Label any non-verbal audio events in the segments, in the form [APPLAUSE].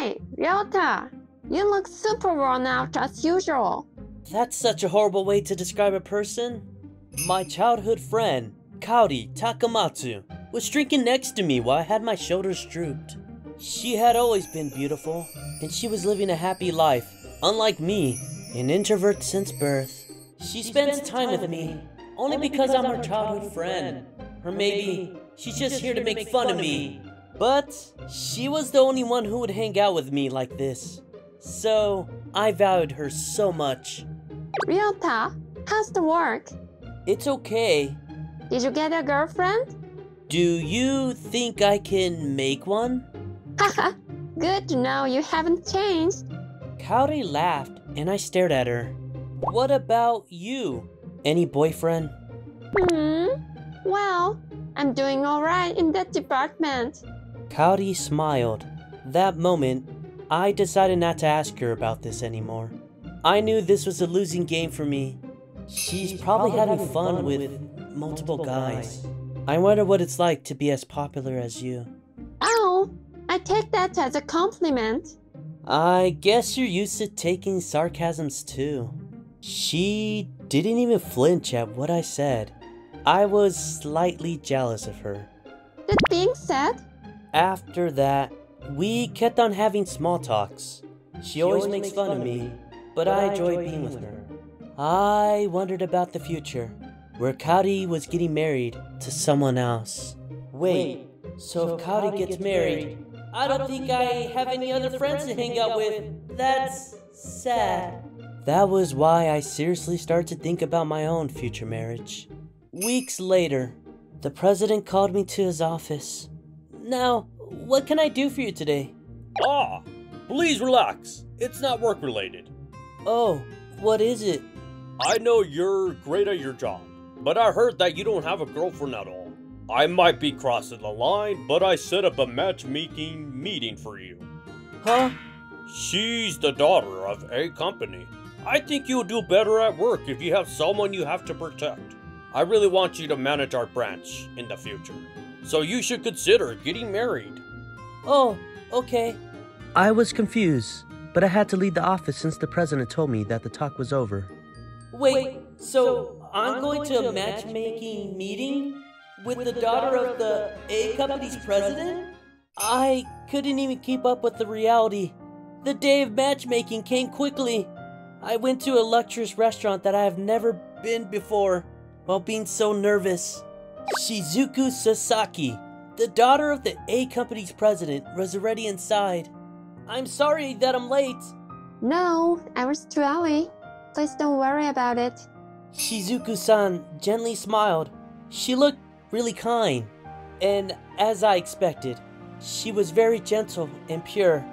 Hey, Ryota, you look super worn out as usual. That's such a horrible way to describe a person. My childhood friend, Kaori Takamatsu, was drinking next to me while I had my shoulders drooped. She had always been beautiful, and she was living a happy life, unlike me, an introvert since birth. She spends time with me only because I'm her childhood friend. Or maybe she's just here to make fun of me. But she was the only one who would hang out with me like this. So I valued her so much. Ryota, how's the work? It's okay. Did you get a girlfriend? Do you think I can make one? Haha, good to know you haven't changed. Kaori laughed and I stared at her. What about you? Any boyfriend? Hmm, well, I'm doing alright in that department. Kaori smiled. That moment, I decided not to ask her about this anymore. I knew this was a losing game for me. She's probably having fun with multiple guys. I wonder what it's like to be as popular as you. Oh, I take that as a compliment. I guess you're used to taking sarcasms too. She didn't even flinch at what I said. I was slightly jealous of her. The thing said, After that, we kept on having small talks. She always makes fun of me, but I enjoy being with her. I wondered about the future, where Kaori was getting married to someone else. Wait, so if Kaori gets married, I don't think I have any other friends to hang out with. That's sad. That was why I seriously started to think about my own future marriage. Weeks later, the president called me to his office. Now, what can I do for you today? Ah, please relax. It's not work related. Oh, what is it? I know you're great at your job, but I heard that you don't have a girlfriend at all. I might be crossing the line, but I set up a matchmaking meeting for you. Huh? She's the daughter of a company. I think you'll do better at work if you have someone you have to protect. I really want you to manage our branch in the future. So you should consider getting married. Oh, okay. I was confused, but I had to leave the office since the president told me that the talk was over. Wait, so I'm going to a matchmaking meeting with the daughter of the A company's president? I couldn't even keep up with the reality. The day of matchmaking came quickly. I went to a luxurious restaurant that I have never been before while being so nervous. Shizuku Sasaki, the daughter of the A company's president, was already inside. I'm sorry that I'm late. no, I was too early. Please don't worry about it. Shizuku san gently smiled. She looked really kind. And as I expected, she was very gentle and pure.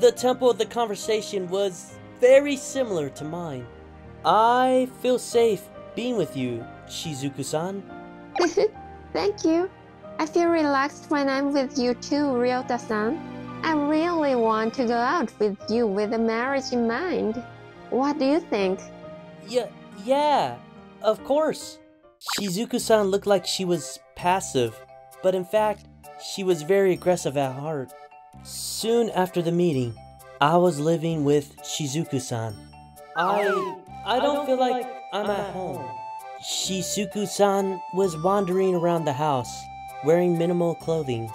The tempo of the conversation was very similar to mine. I feel safe being with you, Shizuku san. [LAUGHS] Thank you. I feel relaxed when I'm with you too, Ryota-san. I really want to go out with you with a marriage in mind. What do you think? Yeah, yeah, of course. Shizuku-san looked like she was passive, but in fact, she was very aggressive at heart. Soon after the meeting, I was living with Shizuku-san. I I don't feel like I'm at home. Shizuku-san was wandering around the house, wearing minimal clothing.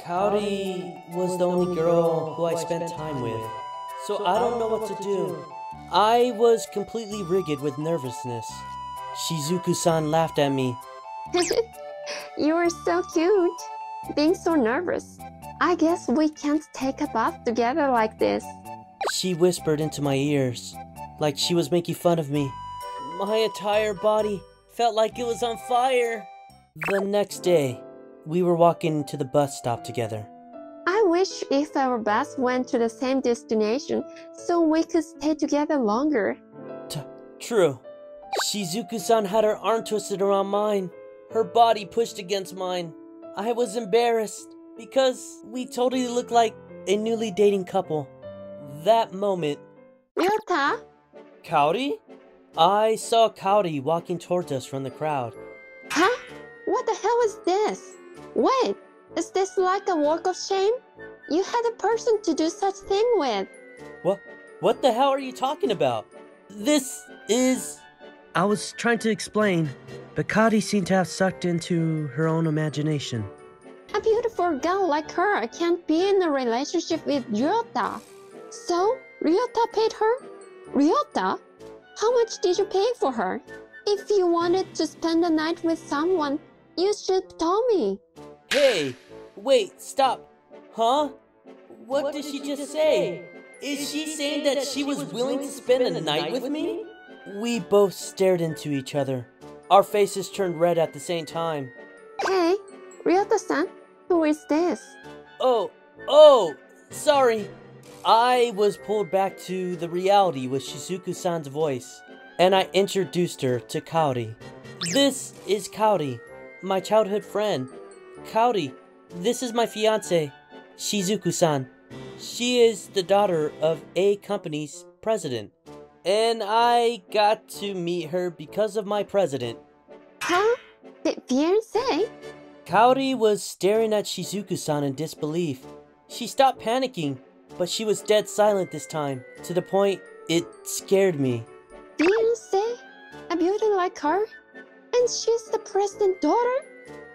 Kaori was the only girl who I spent time with, so I don't know what to do. I was completely rigid with nervousness. Shizuku-san laughed at me. [LAUGHS] you are so cute. Being so nervous. I guess we can't take a bath together like this. She whispered into my ears, like she was making fun of me. My entire body felt like it was on fire. The next day, we were walking to the bus stop together. I wish if our bus went to the same destination so we could stay together longer. T- true. Shizuku-san had her arm twisted around mine, her body pushed against mine. I was embarrassed because we totally looked like a newly dating couple. That moment, Ryota, Kaori? I saw Kaori walking towards us from the crowd. huh? What the hell is this? Wait, is this like a walk of shame? You had a person to do such thing with. What? What the hell are you talking about? This is. I was trying to explain, but Kaori seemed to have sucked into her own imagination. A beautiful girl like her can't be in a relationship with Ryota. So, Ryota paid her? Ryota? How much did you pay for her? If you wanted to spend the night with someone, you should tell me. Hey! Wait, stop! Huh? What, did she just say? Is she saying that she was willing to spend a night with me? We both stared into each other. Our faces turned red at the same time. Hey, Ryota-san, who is this? Oh, oh, sorry. I was pulled back to the reality with Shizuku-san's voice, and I introduced her to Kaori. This is Kaori, my childhood friend. Kaori, this is my fiance, Shizuku-san. She is the daughter of A company's president, and I got to meet her because of my president. Huh? The fiance? Kaori was staring at Shizuku-san in disbelief. She stopped panicking, but she was dead silent this time, to the point it scared me. Fiance? A beauty like her? And she's the president's daughter?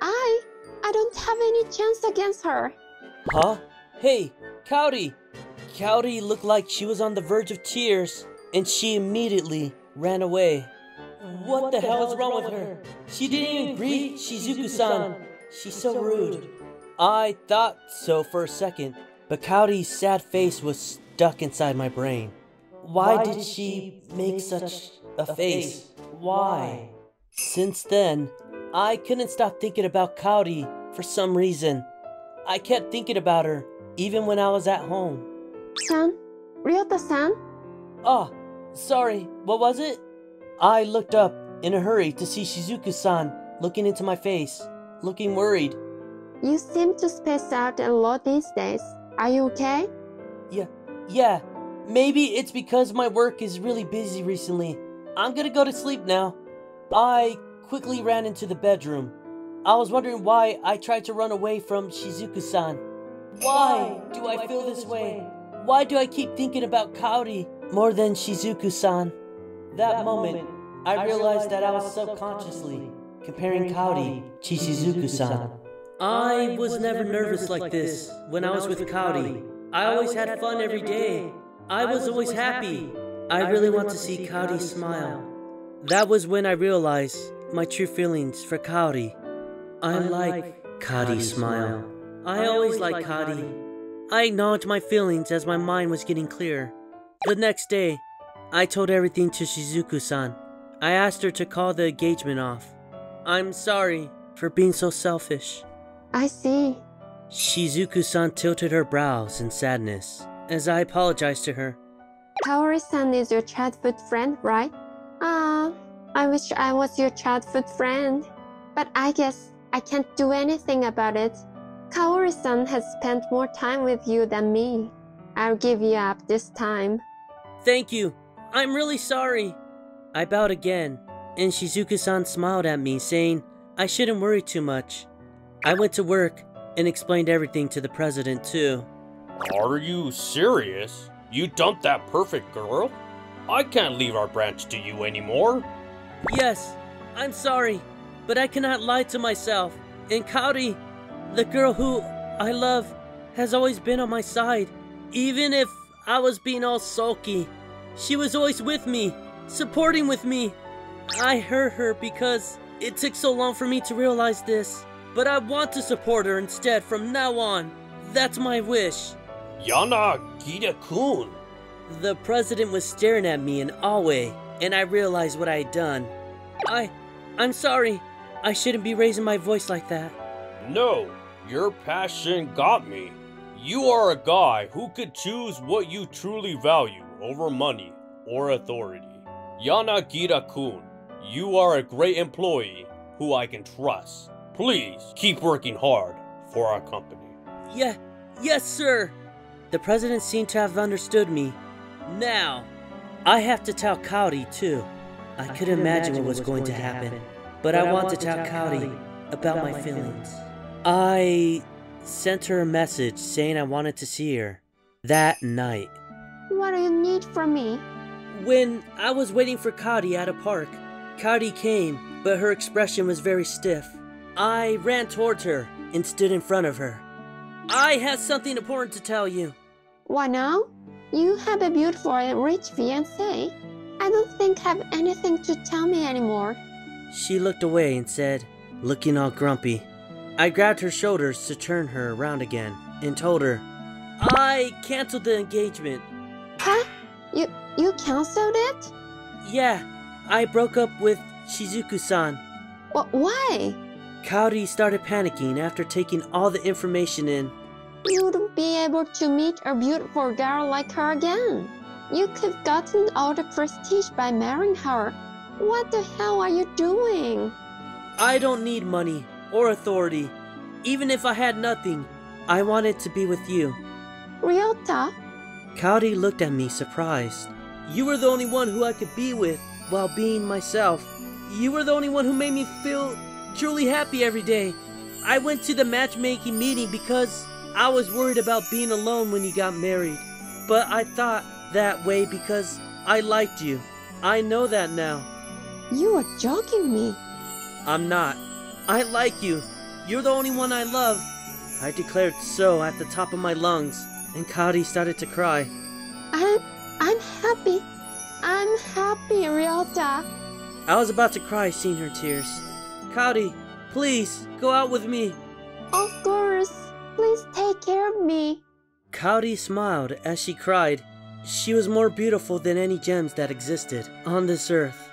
I, I don't have any chance against her. Huh? Hey, Kaori! Kaori looked like she was on the verge of tears, and she immediately ran away. What, the, hell is wrong with her? She didn't even greet Shizuku-san. She's so rude. I thought so for a second, but Kaori's sad face was stuck inside my brain. Why did she make such a face? Why? Since then, I couldn't stop thinking about Kaori for some reason. I kept thinking about her, even when I was at home. San? Ryota-san? Ah, sorry, what was it? I looked up in a hurry to see Shizuku-san looking into my face, looking worried. You seem to space out a lot these days. Are you okay? Yeah, yeah, maybe it's because my work is really busy recently. I'm gonna go to sleep now. I quickly ran into the bedroom. I was wondering why I tried to run away from Shizuku-san. Why do I feel this way? Why do I keep thinking about Kaori more than Shizuku-san? That moment, I realized that I was subconsciously comparing Kaori to Shizuku-san. I was never nervous like this when I was with Kaori. I always had fun every day. I was always happy. I really want to see Kaori smile. That was when I realized my true feelings for Kaori. I like Kaori's smile. I always like Kaori. I acknowledged my feelings as my mind was getting clear. The next day, I told everything to Shizuku-san. I asked her to call the engagement off. I'm sorry for being so selfish. I see. Shizuku-san tilted her brows in sadness as I apologized to her. Kaori-san is your childhood friend, right? Ah, I wish I was your childhood friend. But I guess I can't do anything about it. Kaori-san has spent more time with you than me. I'll give you up this time. Thank you. I'm really sorry. I bowed again, and Shizuku-san smiled at me, saying I shouldn't worry too much. I went to work and explained everything to the president, too. Are you serious? You dumped that perfect girl? I can't leave our branch to you anymore. Yes, I'm sorry, but I cannot lie to myself. And Kaori, the girl who I love, has always been on my side. Even if I was being all sulky, she was always with me, supporting with me. I hurt her because it took so long for me to realize this. But I want to support her instead from now on. That's my wish. Yana Gita-kun. The president was staring at me in awe, and I realized what I had done. I. I'm sorry. I shouldn't be raising my voice like that. No, your passion got me. You are a guy who could choose what you truly value over money or authority. Yanagita-kun, you are a great employee who I can trust. Please keep working hard for our company. Yeah, yes, sir. The president seemed to have understood me. Now, I have to tell Kaori too. I could imagine what was going to happen, but I want to tell Kaori about my feelings. I sent her a message saying I wanted to see her that night. What do you need from me? When I was waiting for Kaori at a park, Kaori came, but her expression was very stiff. I ran towards her and stood in front of her. I have something important to tell you. Why now? You have a beautiful and rich fiancé. I don't think I have anything to tell me anymore. She looked away and said, looking all grumpy. I grabbed her shoulders to turn her around again and told her, I canceled the engagement. Huh? You you canceled it? Yeah, I broke up with Shizuku-san. Wh- why? Kaori started panicking after taking all the information in. You wouldn't be able to meet a beautiful girl like her again. You could have gotten all the prestige by marrying her. What the hell are you doing? I don't need money or authority. Even if I had nothing, I wanted to be with you. Ryota? Kaori looked at me surprised. You were the only one who I could be with while being myself. You were the only one who made me feel truly happy every day. I went to the matchmaking meeting because I was worried about being alone when you got married. But I thought that way because I liked you. I know that now. You are joking me. I'm not. I like you. You're the only one I love. I declared so at the top of my lungs, and Kaori started to cry. I'm I'm happy. I'm happy, Ryota. I was about to cry seeing her tears. Kaori, please, go out with me. Of course. Please take care of me. Kaori smiled as she cried. She was more beautiful than any gems that existed on this earth.